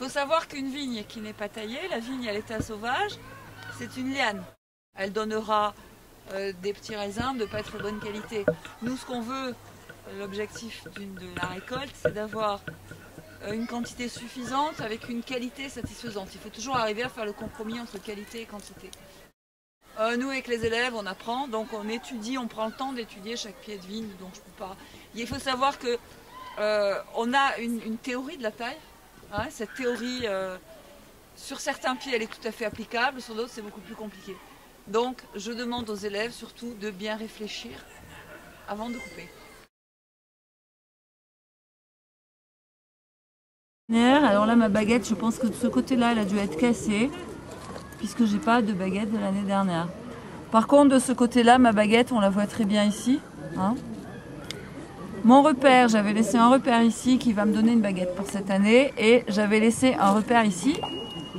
Il faut savoir qu'une vigne qui n'est pas taillée, la vigne à l'état sauvage, c'est une liane. Elle donnera euh, des petits raisins de pas très bonne qualité. Nous, ce qu'on veut, l'objectif de la récolte, c'est d'avoir euh, une quantité suffisante avec une qualité satisfaisante. Il faut toujours arriver à faire le compromis entre qualité et quantité. Euh, nous, avec les élèves, on apprend, donc on étudie, on prend le temps d'étudier chaque pied de vigne, donc je peux pas. Il faut savoir que euh, on a une, théorie de la taille. Cette théorie, sur certains pieds, elle est tout à fait applicable, sur d'autres, c'est beaucoup plus compliqué. Donc, je demande aux élèves surtout de bien réfléchir avant de couper. Alors là, ma baguette, je pense que de ce côté-là, elle a dû être cassée, puisque j'ai pas de baguette de l'année dernière. Par contre, de ce côté-là, ma baguette, on la voit très bien ici. Hein. Mon repère, j'avais laissé un repère ici qui va me donner une baguette pour cette année, et j'avais laissé un repère ici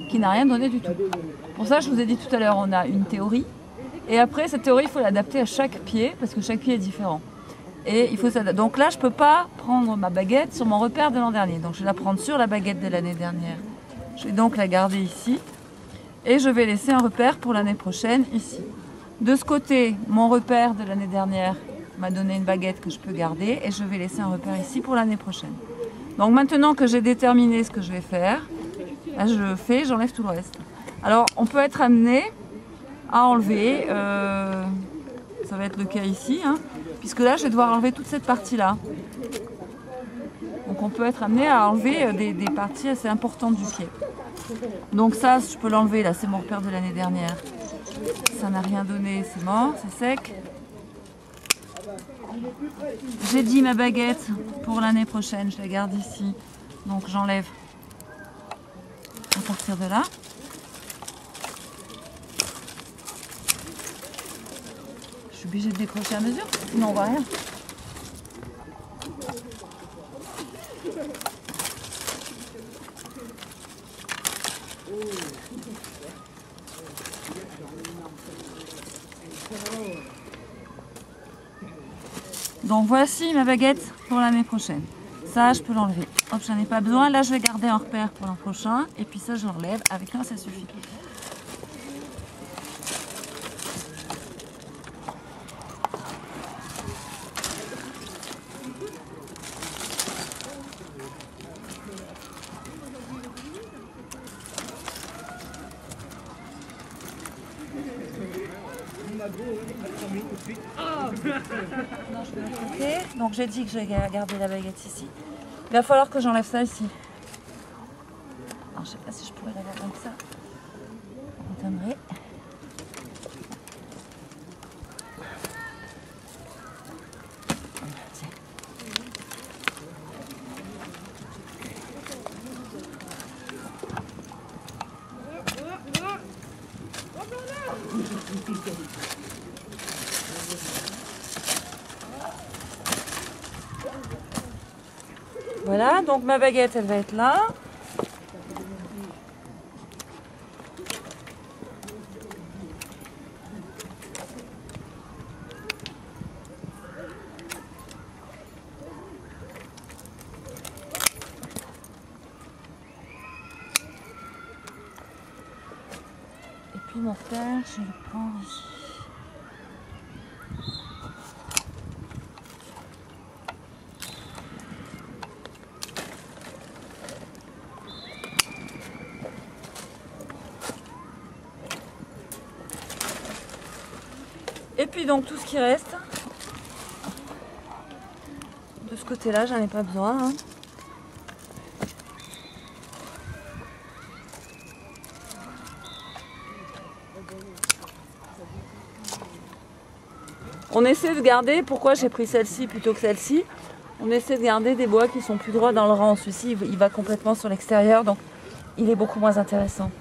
qui n'a rien donné du tout. Pour ça, je vous ai dit tout à l'heure, on a une théorie, et après, cette théorie, il faut l'adapter à chaque pied, parce que chaque pied est différent. Et il faut Donc là, je ne peux pas prendre ma baguette sur mon repère de l'an dernier. Donc je vais la prendre sur la baguette de l'année dernière. Je vais donc la garder ici. Et je vais laisser un repère pour l'année prochaine ici. De ce côté, mon repère de l'année dernière m'a donné une baguette que je peux garder. Et je vais laisser un repère ici pour l'année prochaine. Donc maintenant que j'ai déterminé ce que je vais faire, là je fais, j'enlève tout le reste. Alors on peut être amené à enlever, euh, ça va être le cas ici, hein, puisque là je vais devoir enlever toute cette partie-là. Donc on peut être amené à enlever euh, des, parties assez importantes du pied. Donc ça, je peux l'enlever, là c'est mon repère de l'année dernière. Ça n'a rien donné, c'est mort, c'est sec. J'ai dit ma baguette pour l'année prochaine, je la garde ici. Donc j'enlève à partir de là. suis obligée de décrocher à mesure, sinon on voit rien. Donc voici ma baguette pour l'année prochaine. Ça, je peux l'enlever. Hop, j'en ai pas besoin. Là, je vais garder un repère pour l'an prochain. Et puis ça, je l'enlève. Avec un, ça suffit. Donc j'ai dit que j'ai gardé la baguette ici. Il va falloir que j'enlève ça ici. Alors je sais pas si je pourrais la garder comme ça. On Voilà, donc ma baguette, elle va être là. Père, je ici. Et puis donc tout ce qui reste, de ce côté-là, j'en ai pas besoin. Hein. On essaie de garder, pourquoi j'ai pris celle-ci plutôt que celle-ci On essaie de garder des bois qui sont plus droits dans le rang. Celui-ci, il va complètement sur l'extérieur, donc il est beaucoup moins intéressant.